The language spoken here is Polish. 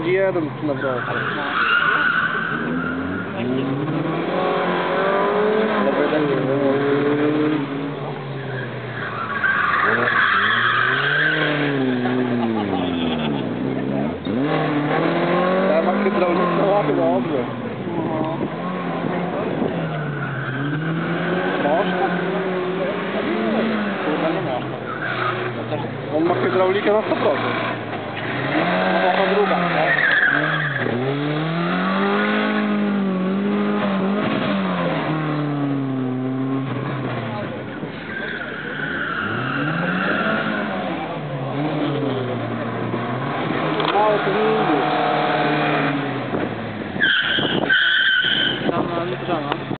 na jeden było. Ja mam hydrauliczne łapy? Kurwa nie można. On ma hydraulikę na 100%. No to druga, Thank you. Tamam, tamam.